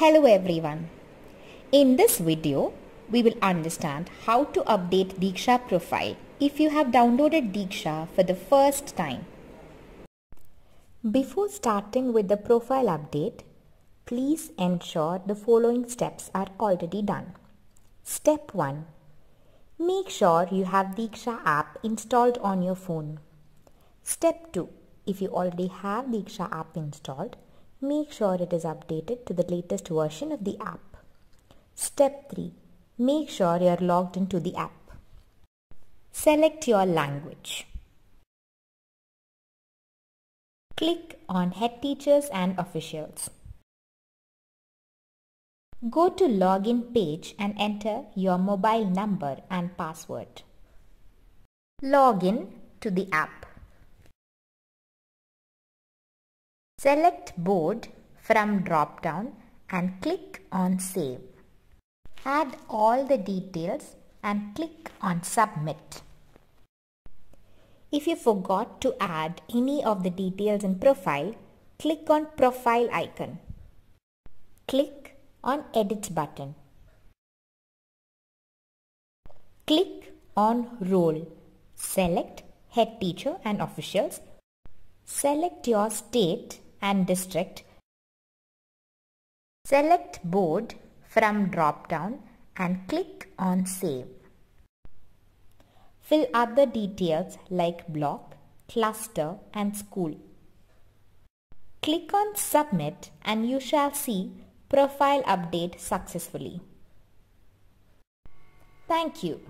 Hello everyone. In this video, we will understand how to update Diksha profile if you have downloaded Diksha for the first time. Before starting with the profile update, please ensure the following steps are already done. Step 1. Make sure you have Diksha app installed on your phone. Step 2. If you already have Diksha app installed, Make sure it is updated to the latest version of the app. Step 3. Make sure you are logged into the app. Select your language. Click on Head Teachers and Officials. Go to Login page and enter your mobile number and password. Log in to the app. Select board from drop down and click on save. Add all the details and click on submit. If you forgot to add any of the details in profile, click on profile icon. Click on edit button. Click on role. Select head teacher and officials. Select your state and district. Select board from drop down and click on save. Fill other details like block, cluster and school. Click on submit and you shall see profile update successfully. Thank you.